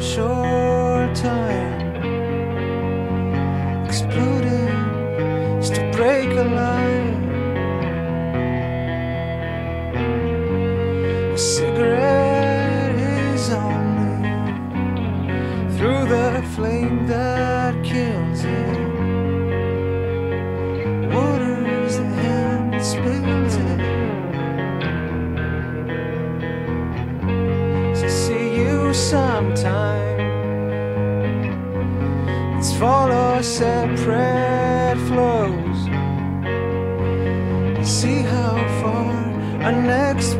short time. Exploding just to break a line. A cigarette is only through the flame that kills it. Sometime. Let's follow separate flows. and See how far our next